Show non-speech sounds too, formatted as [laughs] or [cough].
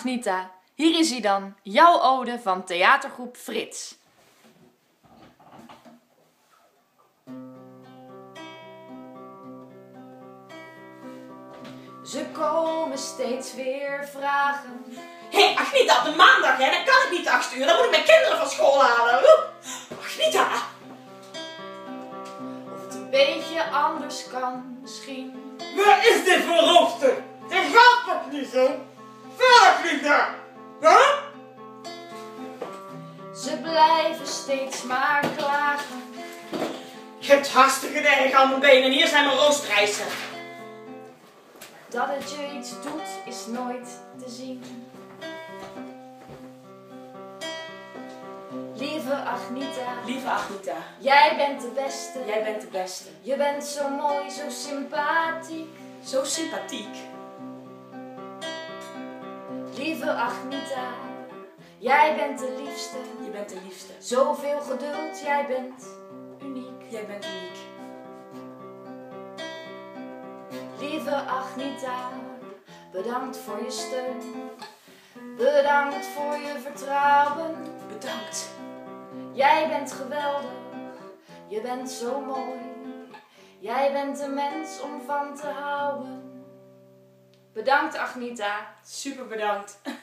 Agnita, hier is hij dan, jouw ode van theatergroep Frits. Ze komen steeds weer vragen. Hé, hey, Agnita, op de maandag, hè, dan kan ik niet acht uur. Dan moet ik mijn kinderen van school halen. Agnita. Of het een beetje anders kan, misschien. Wat is dit voor rooster? Dat gaat toch niet zo? Huh? Ze blijven steeds maar klagen. Je hebt hartstikke erg aan mijn benen. En hier zijn mijn roostrijzen. Dat het je iets doet, is nooit te zien. Lieve Agnita, Lieve Agnita, jij bent de beste. jij bent de beste. Je bent zo mooi, zo sympathiek. Zo sympathiek. Lieve Agnita, jij bent de liefste. Je bent de liefste. Zoveel geduld, jij bent uniek. Jij bent uniek. Lieve Agnita, bedankt voor je steun. Bedankt voor je vertrouwen. Bedankt. Jij bent geweldig, je bent zo mooi. Jij bent een mens om van te houden. Bedankt Agnita. Super bedankt. [laughs]